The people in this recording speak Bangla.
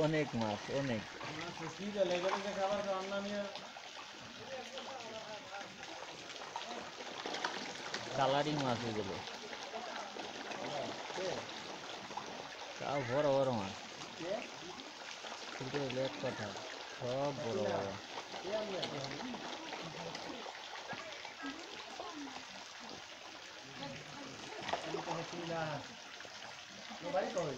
অনেক মাছ, অনেক। কালারি খাবার কালারিং মাছ এগুলো। তাও বড় বড় মাছ। কিন্তু লেট কথা, সব বড় বড়। ভাই কই